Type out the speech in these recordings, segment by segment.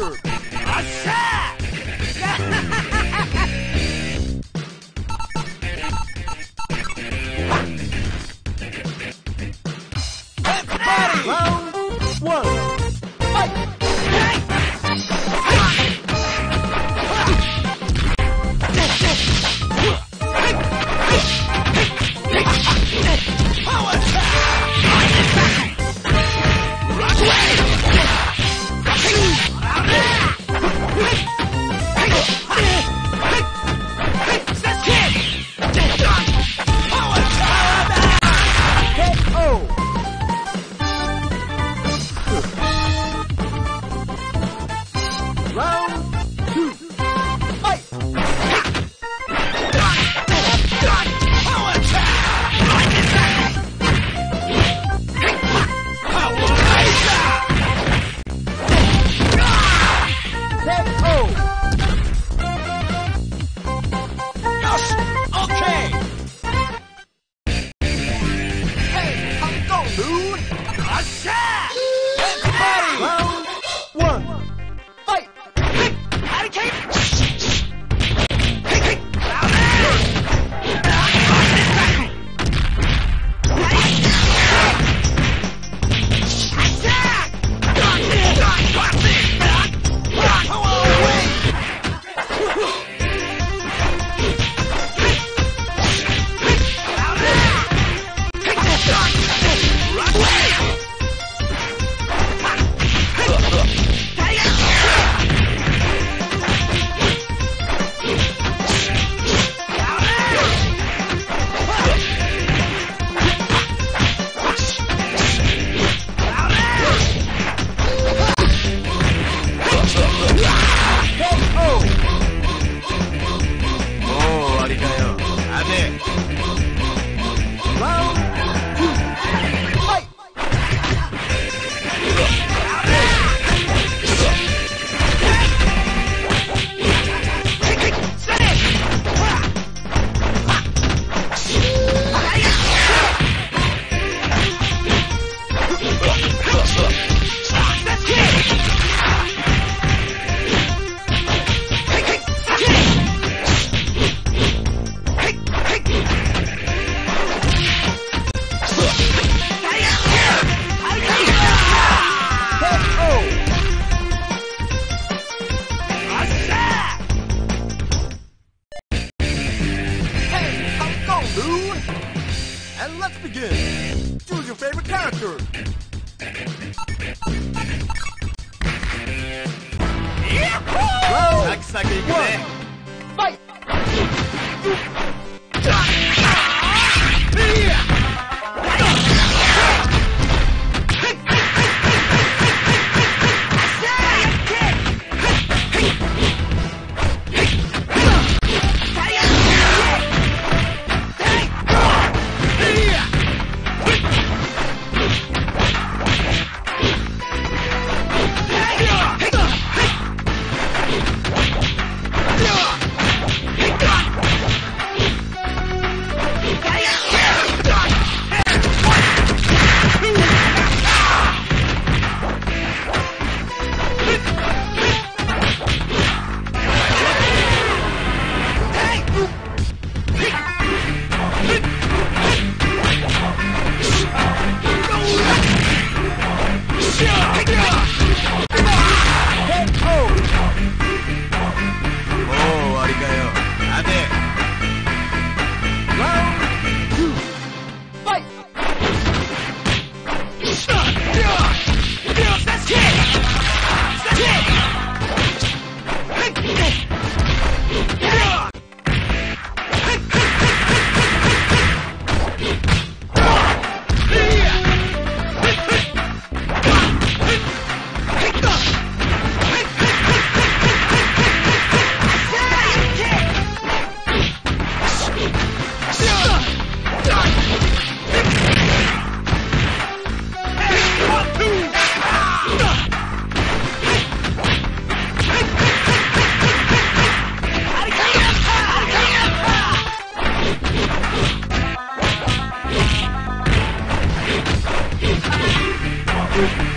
character. Round one. Yeah! Thank you.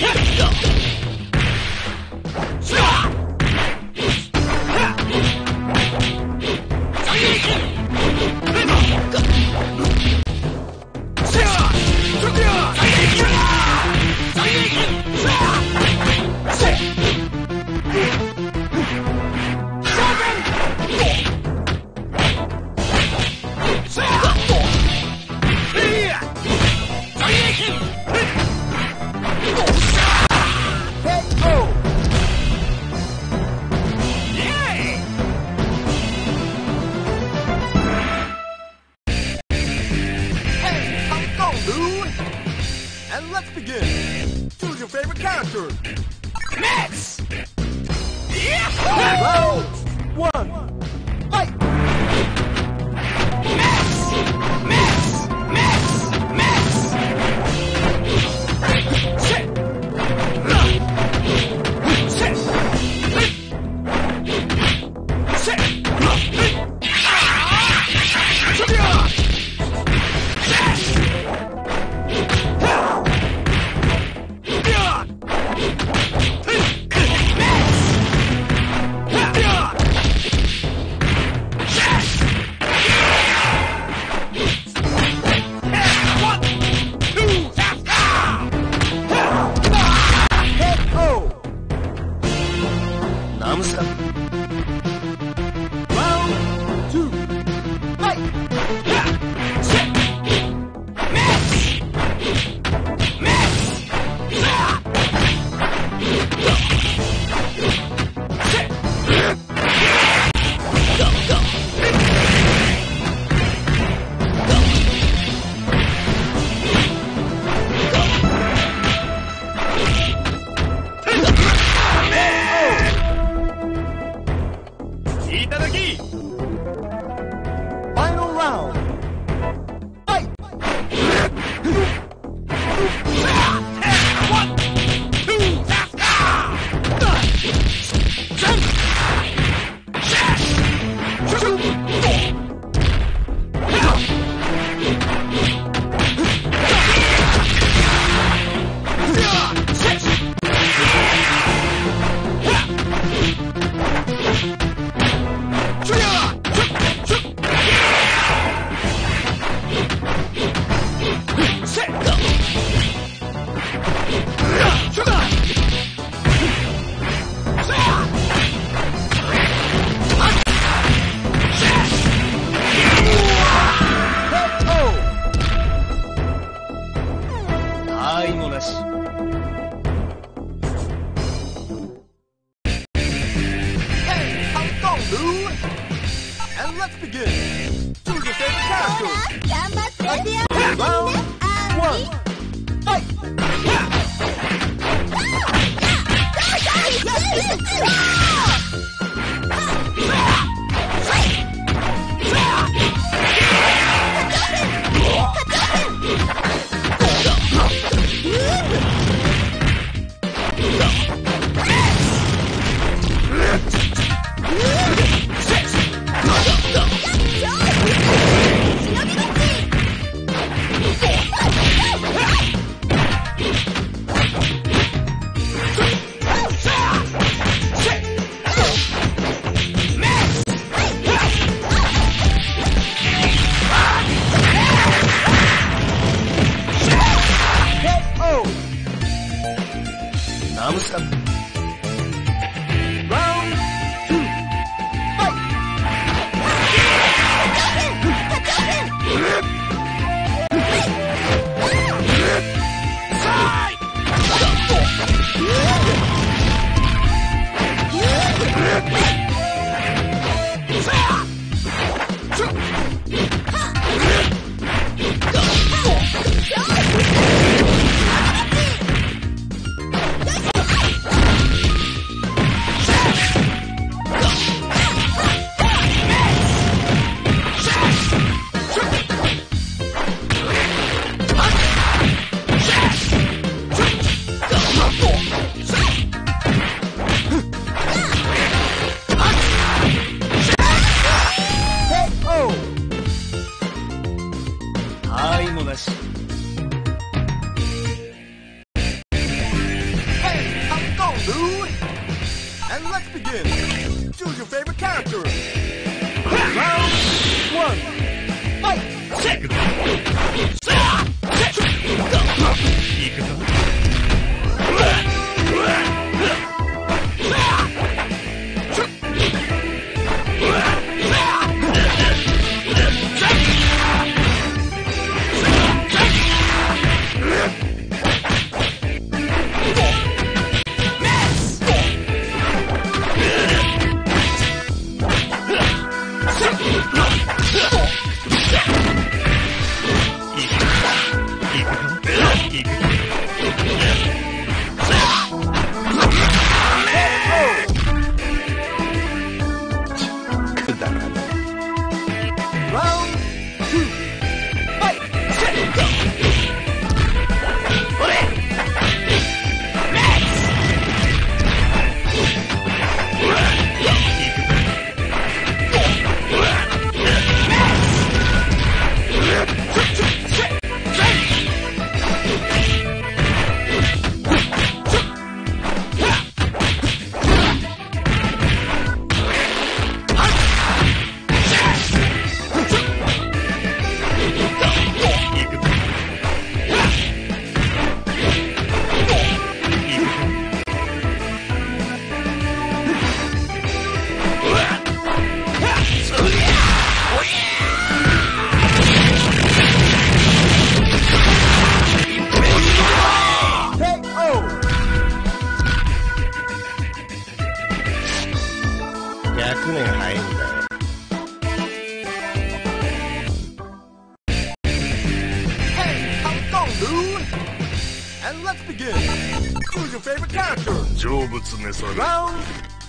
呀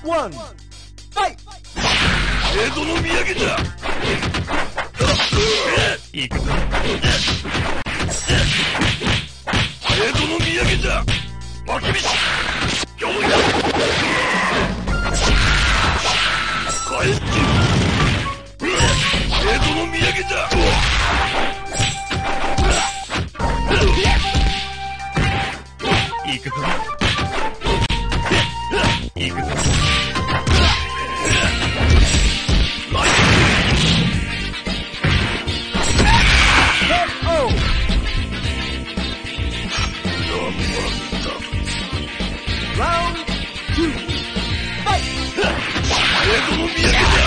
ワンファイ江戸の土産だ。行くぞ。江戸の土産だ。道 Yeah.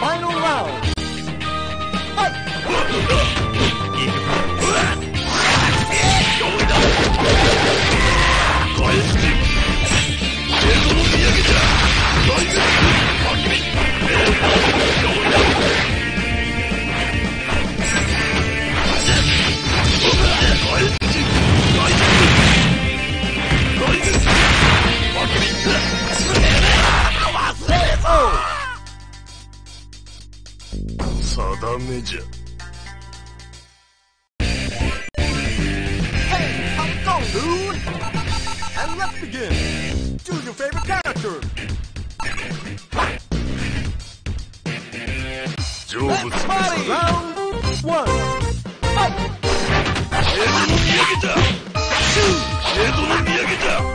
Final round. めじゃ Hey, how it going, dude? And let's begin. Choose your favorite character. 成仏さ Round one. 江戸の土産だ江戸の土産だ